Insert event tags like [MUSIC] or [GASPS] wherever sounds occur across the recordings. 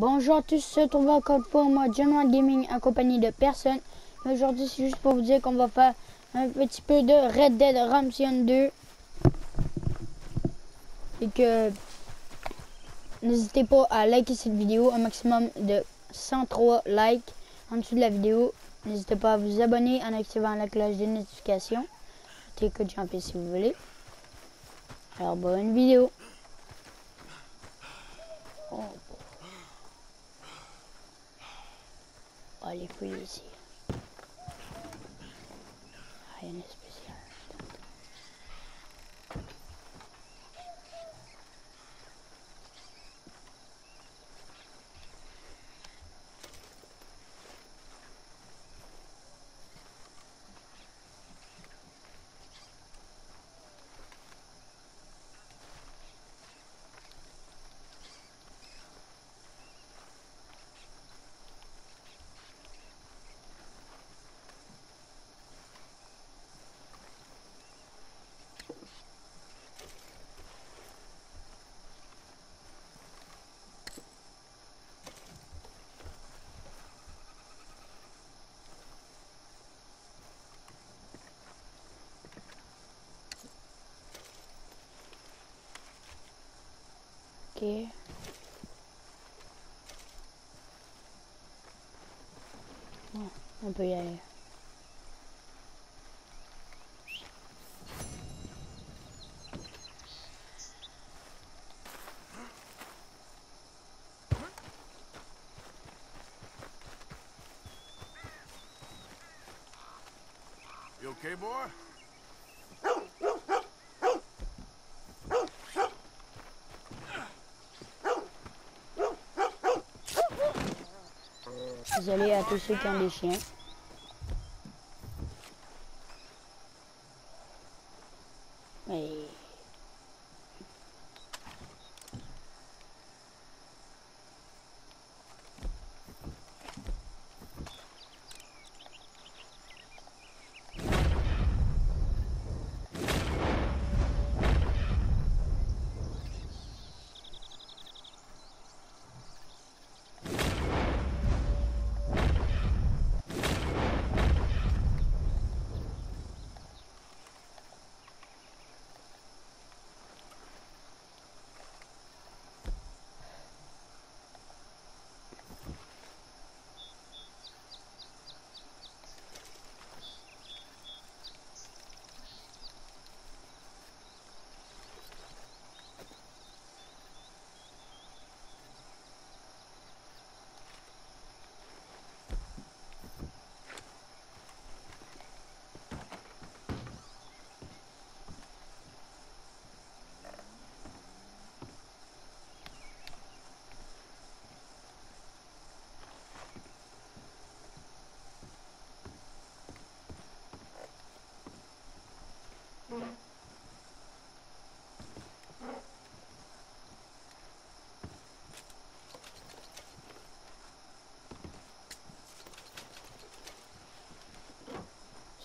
Bonjour à tous, se trouve encore pour moi General Gaming accompagné de personne. Aujourd'hui c'est juste pour vous dire qu'on va faire un petit peu de Red Dead Redemption 2. Et que n'hésitez pas à liker cette vidéo, un maximum de 103 likes en dessous de la vidéo. N'hésitez pas à vous abonner en activant la cloche de notification. T'écoutes champion si vous voulez. Alors bonne vidéo. Oh. Allez, fouiller ici. Rien de spécial. Ok. Bon, on peut y aller. You okay, boy? Désolé à tous ceux qui ont des chiens. Mais...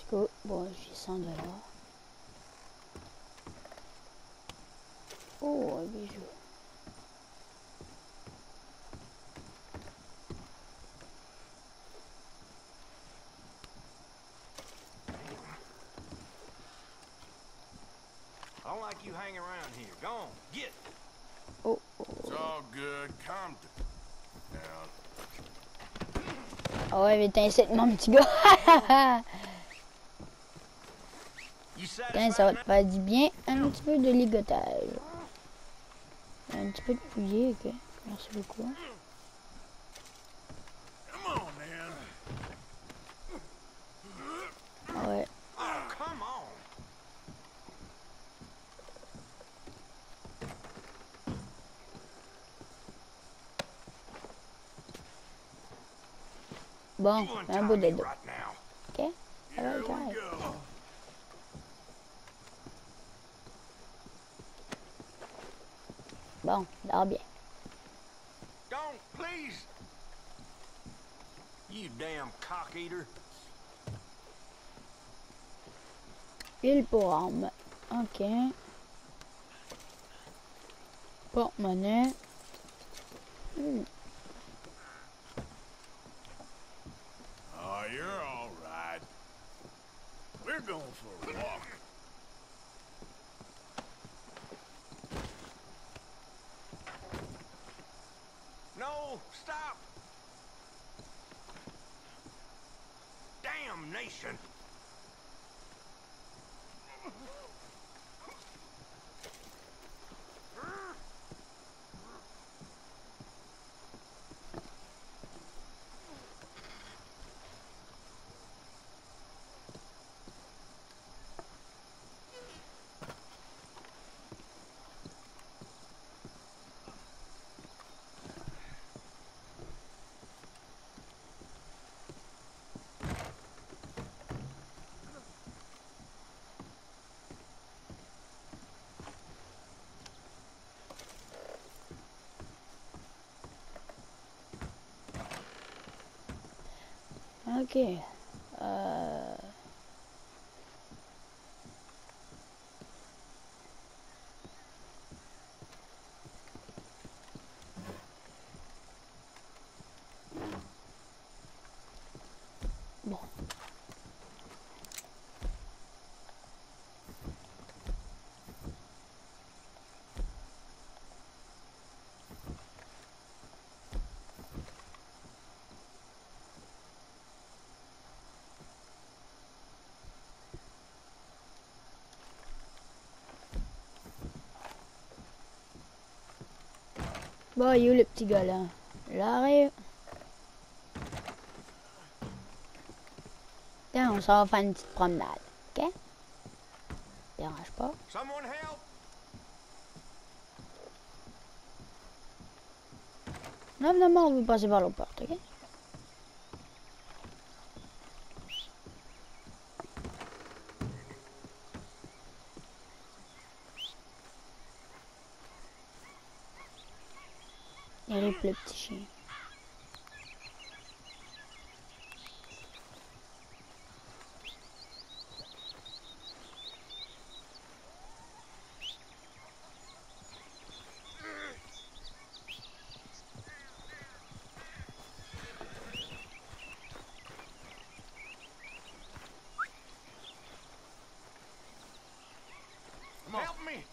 Let's go. Bon, j'ai 100 dollars. Oh, un bijou. I don't like you hanging around here. Go on, get. Oh, It's oh. all good. Calm down. Ah ouais, mais t'incites mon petit gars. [LAUGHS] Ça va du bien. Un petit peu de ligotage. Un petit peu de fouillé, ok. Merci beaucoup. Ouais. Bon, un beau dedo. right now. Ok? Ça va, Here we correct. go. Dors bien. Don't, please. You damn cock eater. Huile pour arme. Ok. Porte-monnaie. Hmm. Ok. Bon, il est où le petit gars là? J'arrive. Tiens, on s'en va faire une petite promenade. Ok? Dérange pas. Someone help! Non, finalement, on veut passer par l'autre porte, ok? Il arrive le petit chien. Help me!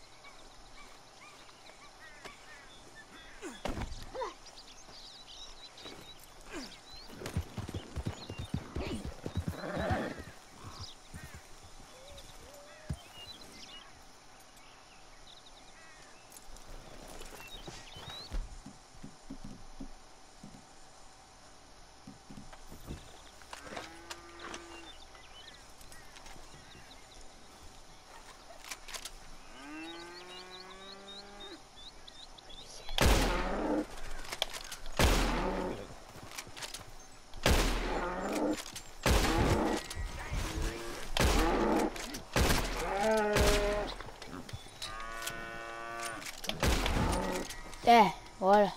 Eh, voilà.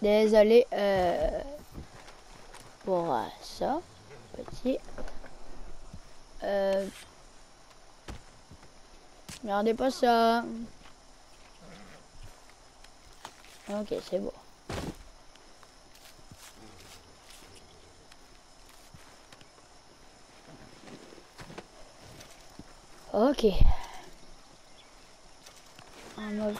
Désolé euh, pour euh, ça, petit. Euh, regardez pas ça. Ok, c'est bon. Ok. En mode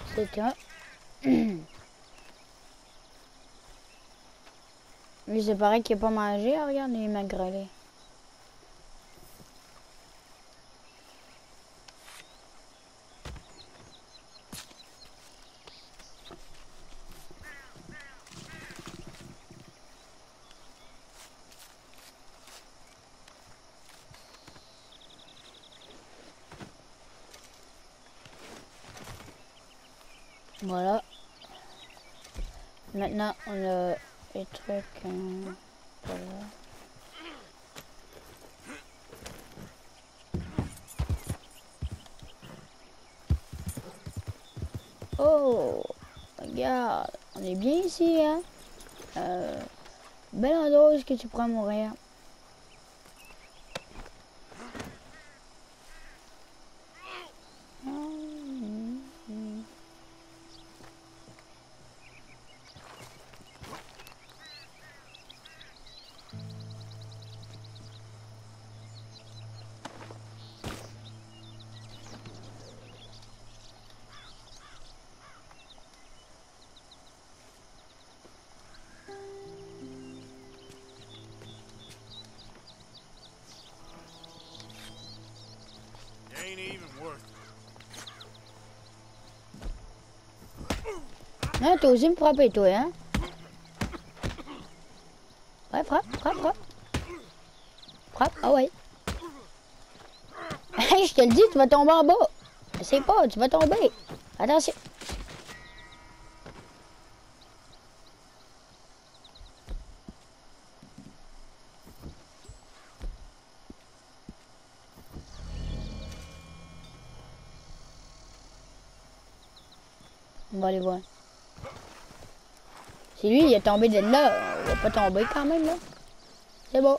C'est pareil qu'il n'a pas mangé. Ah, regarde, il m'a grêlé. Voilà. Maintenant, on a Oh, regarde, on est bien ici, hein. Euh, endroit où est-ce que tu pourras mourir. Ah, t'as osé me frapper, toi, hein Ouais, frappe, frappe, frappe. Frappe, ah ouais. [LAUGHS] je te le dis, tu vas tomber en bas. C'est pas, tu vas tomber. Attention. Aller voir. C'est lui, il est tombé de là. On va pas tomber quand même, là. C'est bon.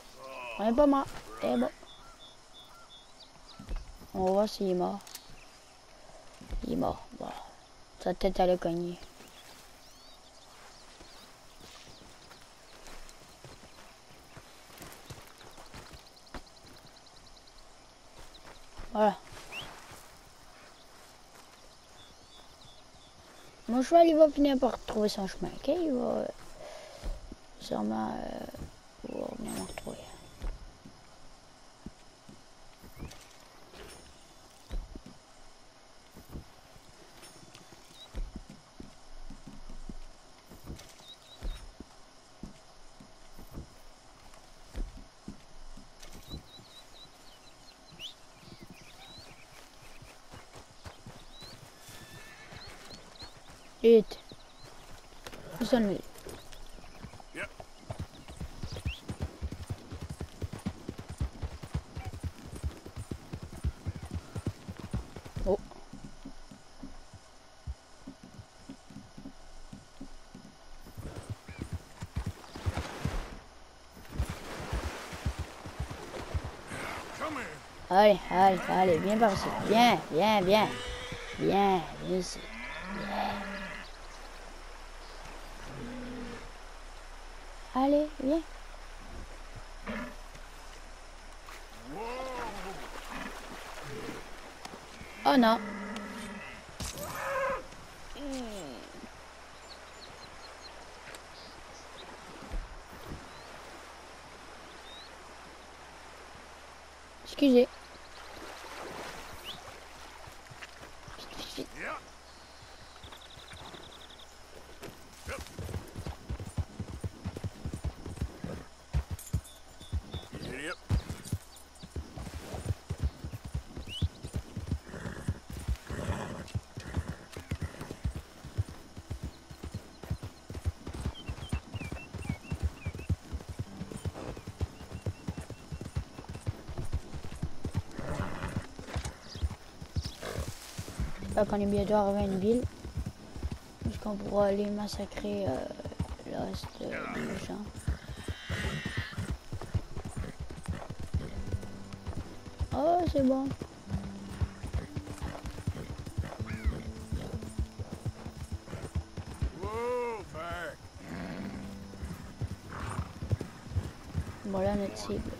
On est pas mort. C'est bon. On va voir s'il est mort. Il est mort. Sa tête, elle a cogné. Voilà. Mon cheval, il va finir par trouver son chemin, ok? Il va euh, sûrement euh, pouvoir venir me retrouver. Vite. Où sont lui? Yep. Oh. Come here. Allez, allez, allez, viens par ici. Viens, viens, viens. Viens, viens ici. Viens. Allez, viens. Oh non. Excusez. Yep. Yep. Yep. Là qu'on est bientôt arrivé à une ville. Est-ce qu'on pourra aller massacrer euh, le reste euh, des gens? Oh, c'est bon. Voilà notre cible.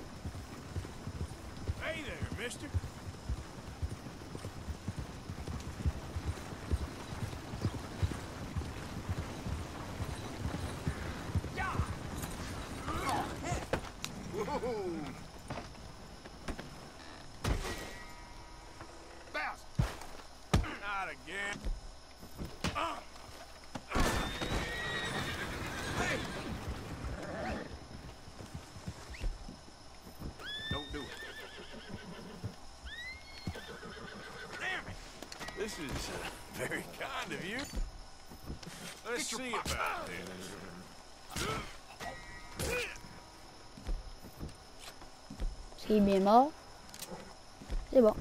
This is uh, [LAUGHS] very kind of you. Let's see about this. S'il est bien mort, c'est bon.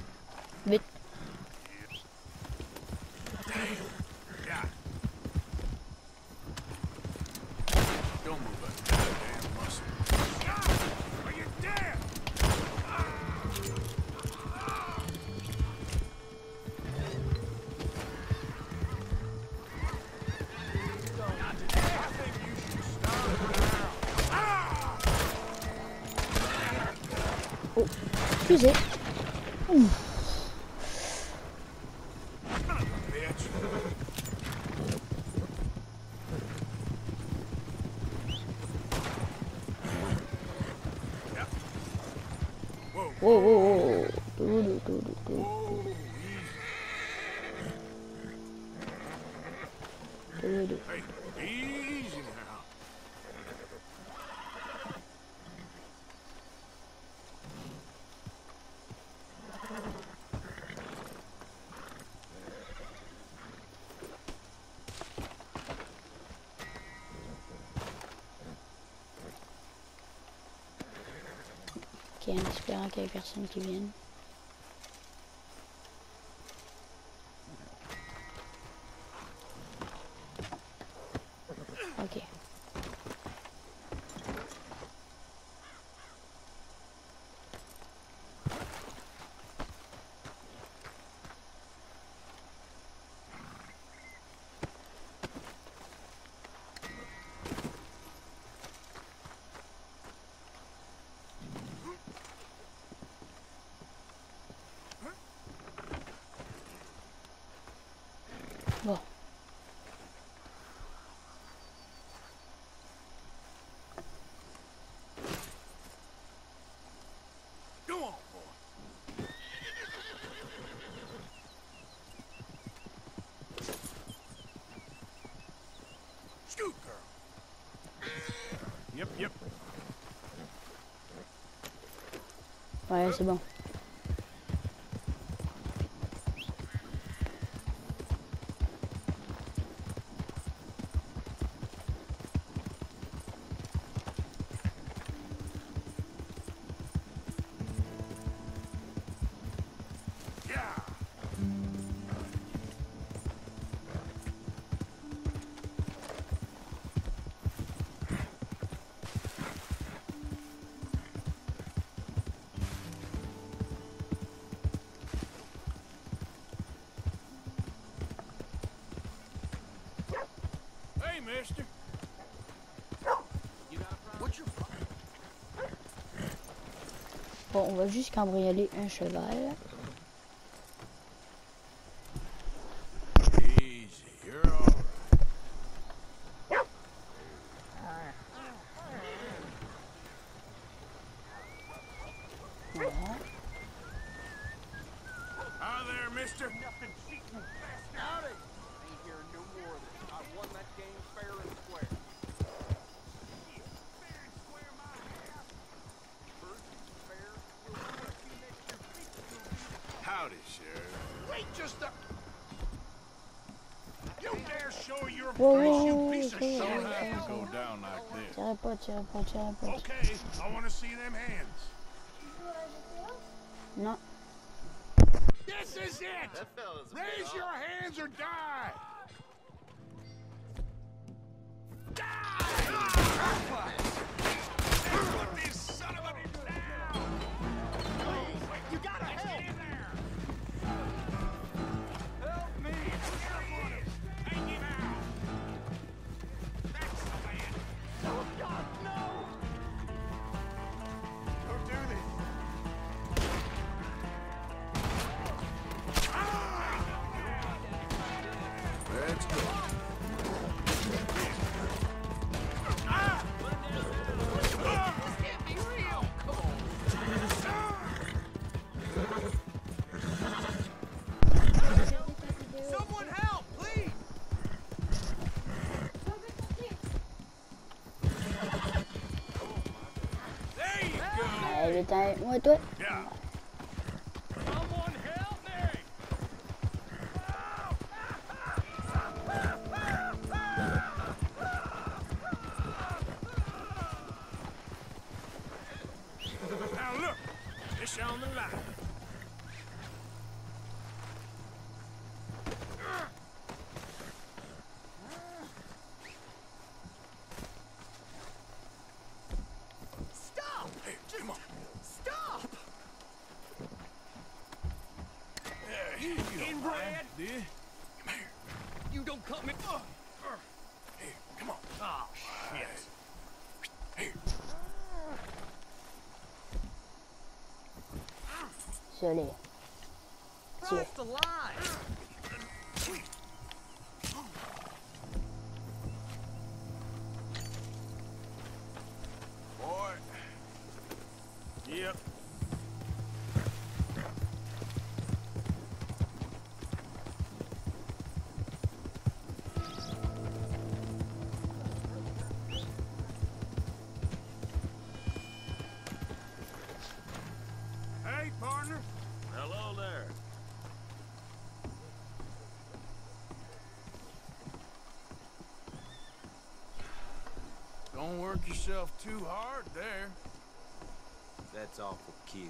Ok, en espérant qu'il n'y ait personne qui vienne. Ouais, c'est bon. on va juste cambrioler un cheval. up, butch up. Okay, I want to see them hands. No. This is it! Raise your hand! Đồ chơi cool. Boy. Yep. yourself too hard there. That's awful cute.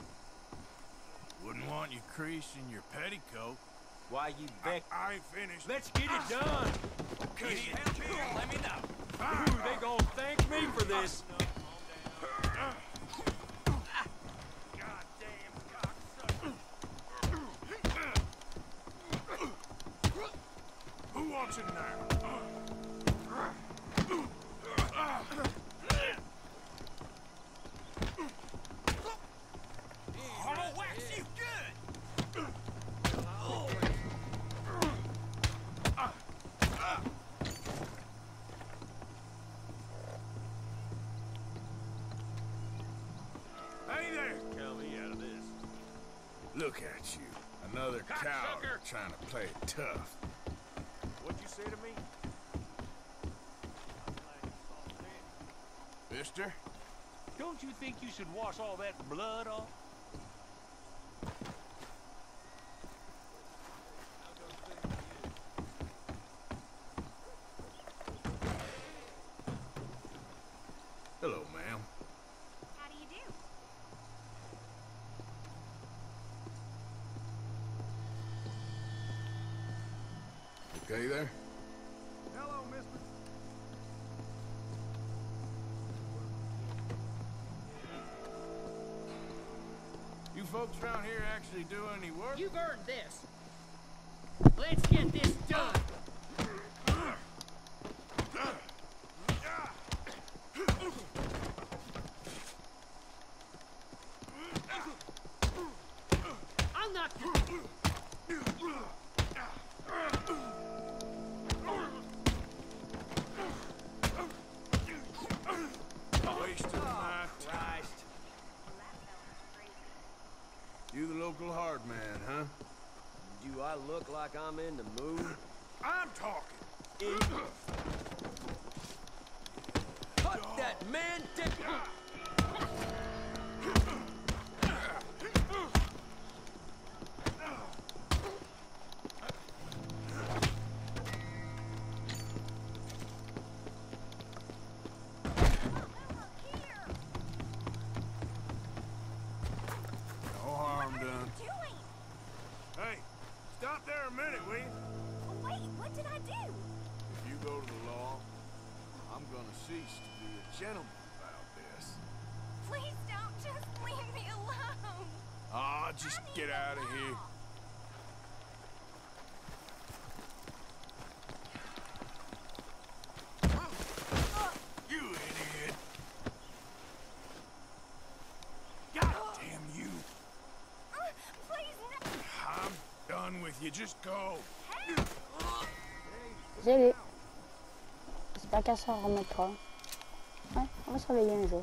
Wouldn't want you creasing your petticoat. Why you back? I, I ain't finished. Let's get it ah. done. Can you help me? Let me know. Ooh, they gonna thank me for this. Out of this. Look at you. Another coward trying to play tough. What'd you say to me? Mister? Don't you think you should wash all that blood off? Actually do any work? You've earned this. Like I'm in the mood? I'm talking. Cut that man dick. Just go. Désolé. J'espère qu'elle s'en remettra. Ouais, on va se réveiller un jour.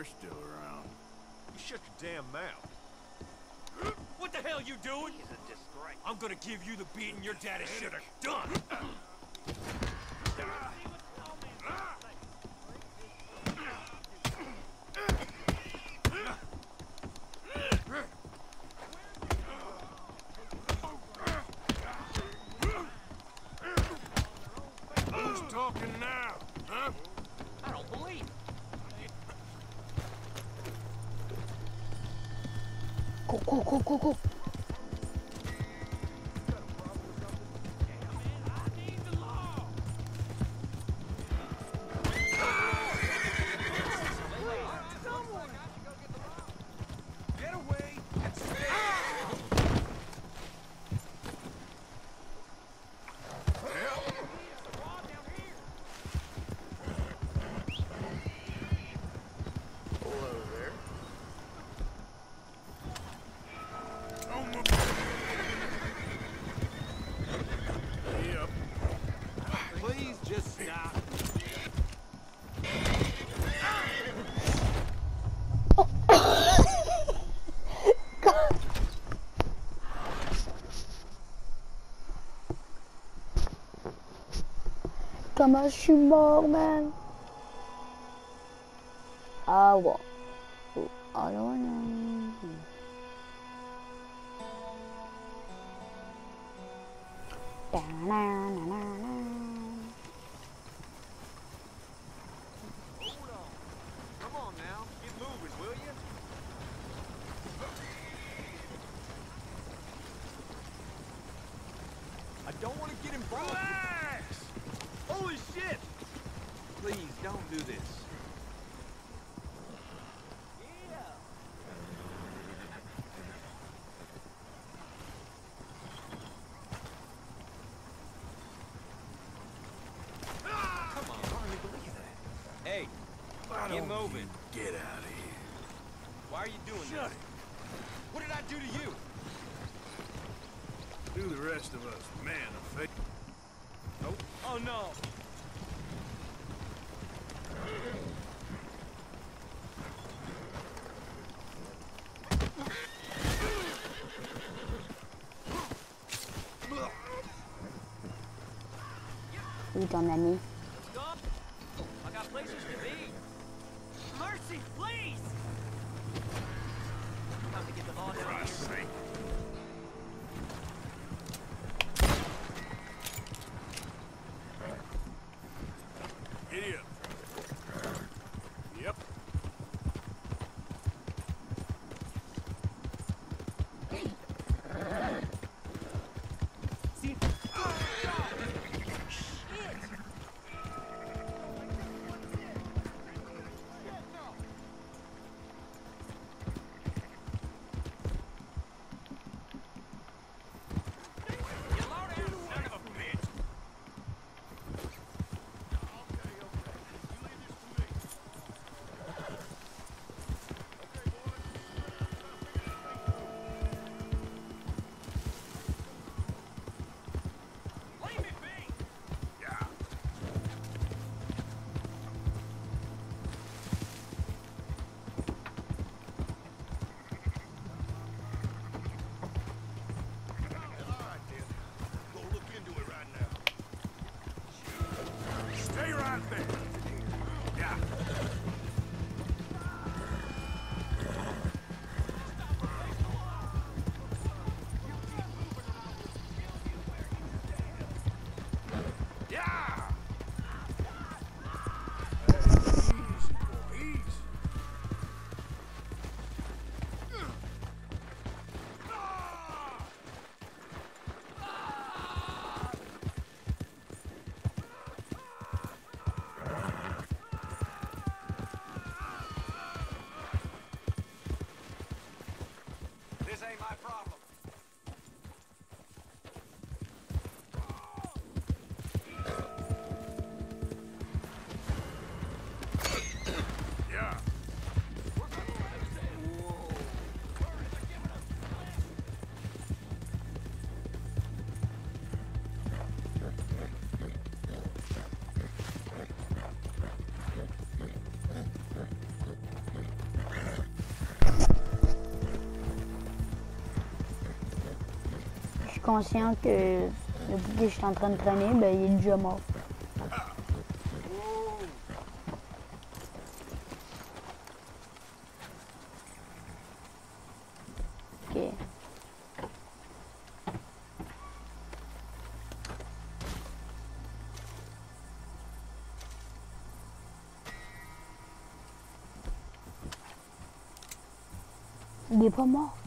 You're still around. You shut your damn mouth. [GASPS] What the hell are you doing? He's a disgrace. I'm gonna give you the beating your daddy should have done. [LAUGHS] Thomas, je suis mort, man. Ah, bon. Alors, na. You dumb enemy. conscient que le coup que je suis en train de traîner, ben, il est déjà mort. Ok. Il est pas mort.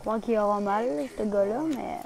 Je crois qu'il aura mal, ce gars-là, mais...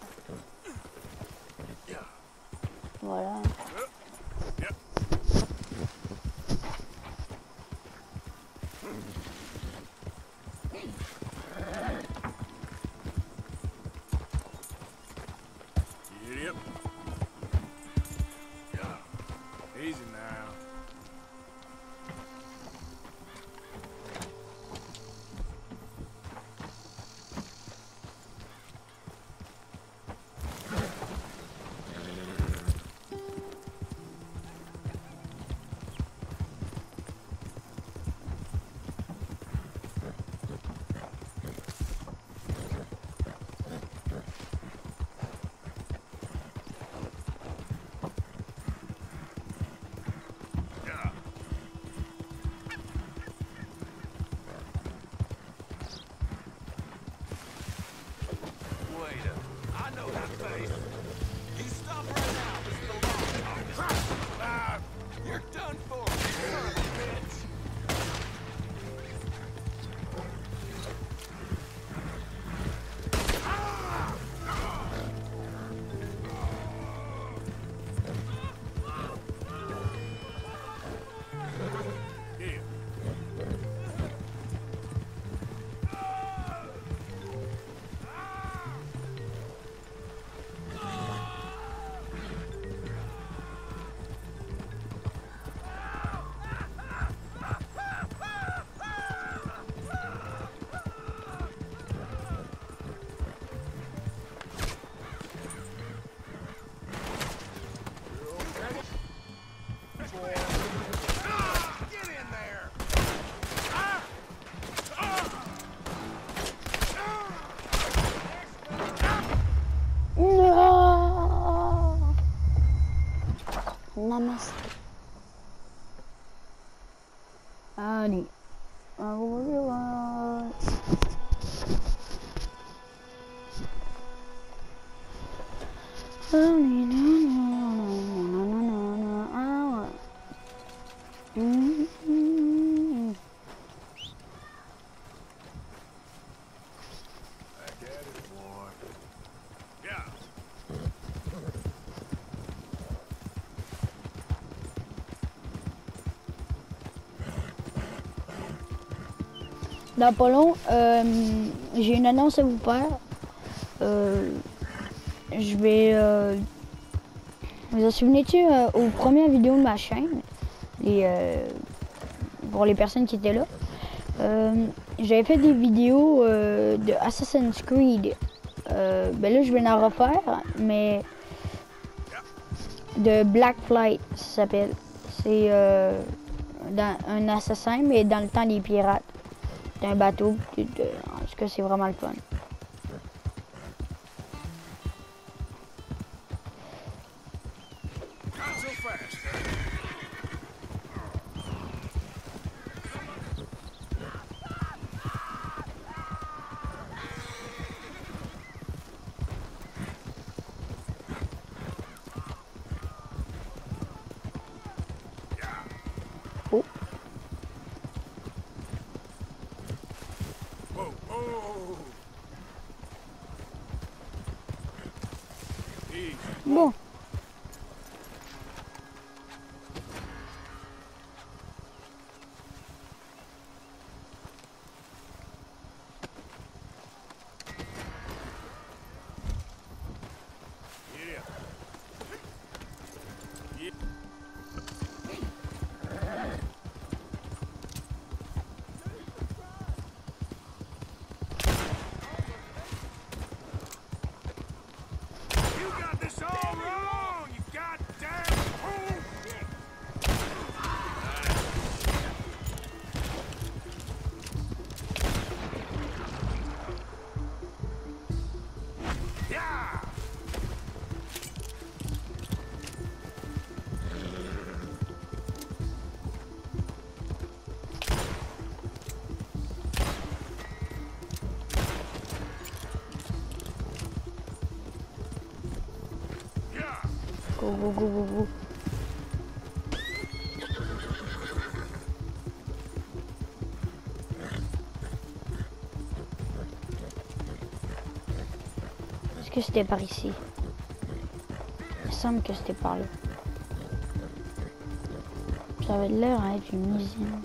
Dans euh, j'ai une annonce à vous faire. Euh, je vais. euh, vous vous souvenez-tu aux premières vidéos de ma chaîne, pour les personnes qui étaient là, j'avais fait des vidéos de Assassin's Creed. Ben là, je vais en refaire, mais de Black Flight, ça s'appelle. C'est un assassin, mais dans le temps des pirates. Un bateau. En tout cas, c'est vraiment le fun. Go, go, go, go. Est-ce que c'était par ici? Il me semble que c'était par là. Ça avait l'air d'être une usine.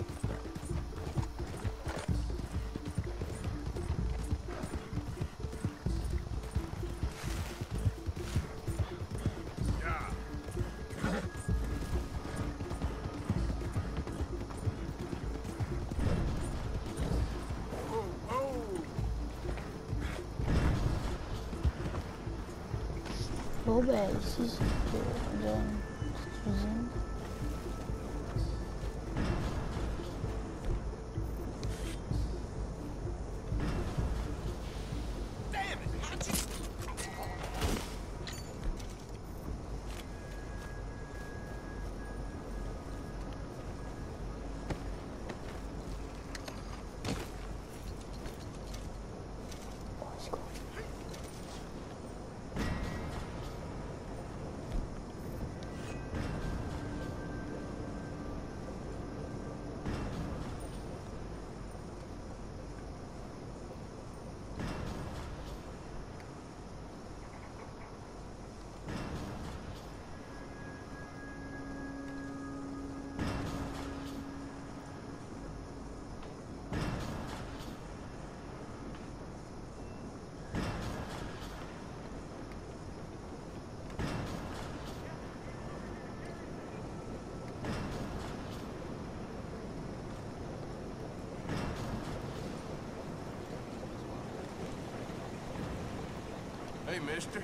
Mister.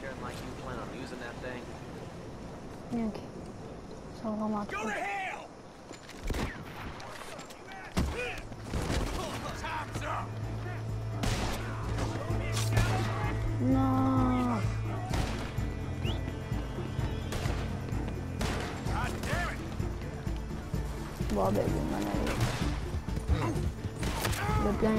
Caring like you plan on using that thing? Ok. Ils sont vraiment Go trop. to hell! Time's up! Non. God damn it! Bon, ben, je vais m'en aller. Le plan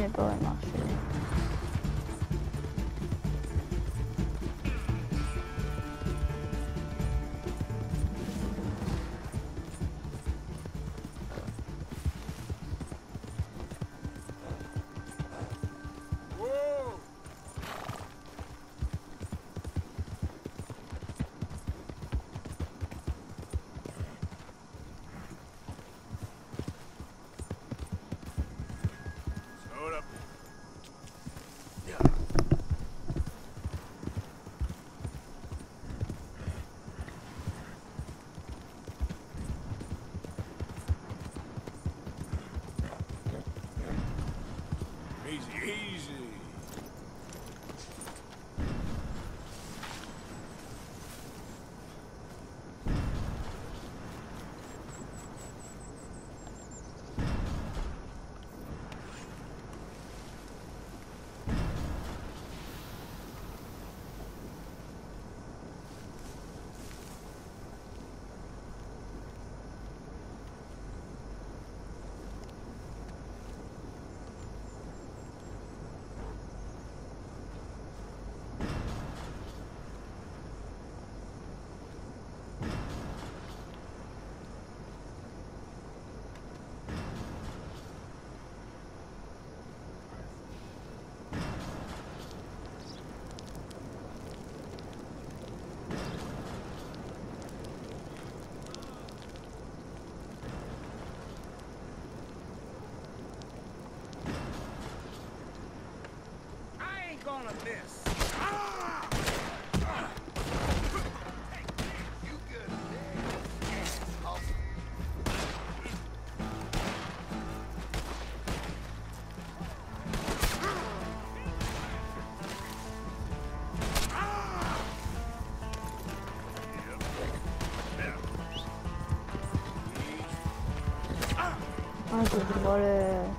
Anche di vuole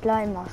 Climax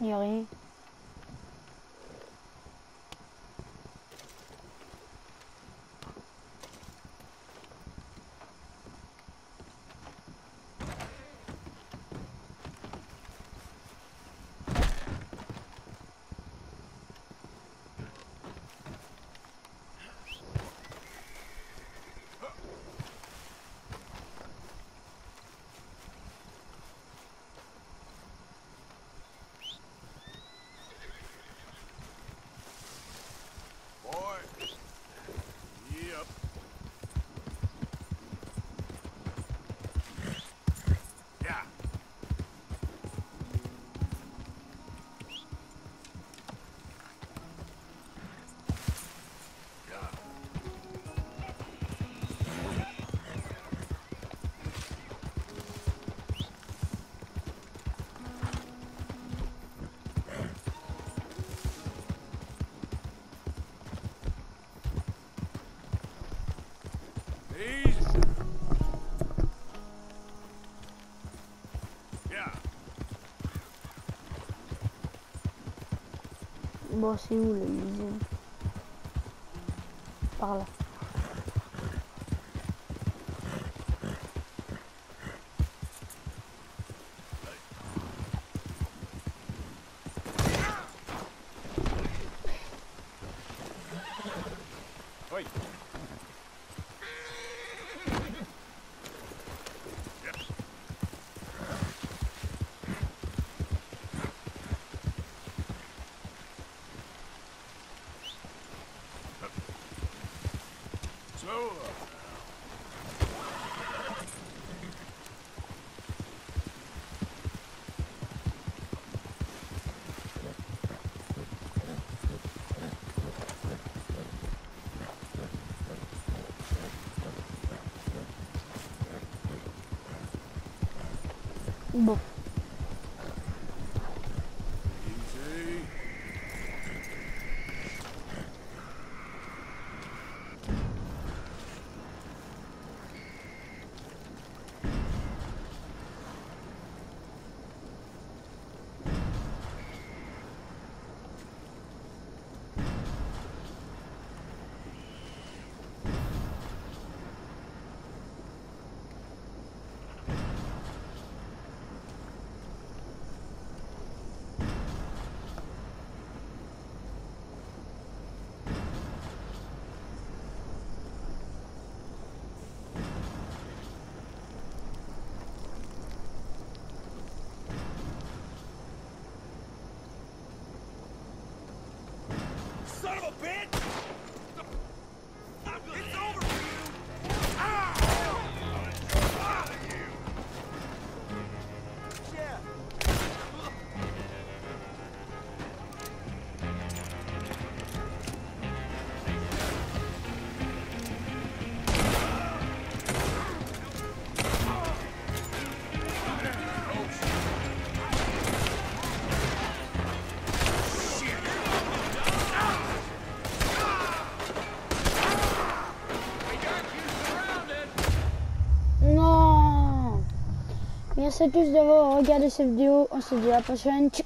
Il Bon, c'est où, l'usine? Par là. À tous d'avoir regardé cette vidéo. On se dit à la prochaine. Tchuss